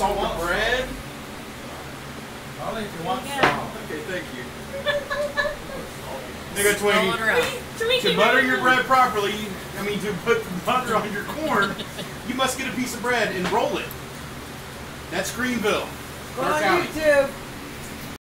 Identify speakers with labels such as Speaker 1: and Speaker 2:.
Speaker 1: salt
Speaker 2: want
Speaker 1: the bread.
Speaker 2: Only if you want
Speaker 1: Okay, thank you. Nigga
Speaker 3: Roll
Speaker 1: To butter your bread properly, I mean to put butter on your corn, you must get a piece of bread and roll it. That's Greenville,
Speaker 4: Go on YouTube.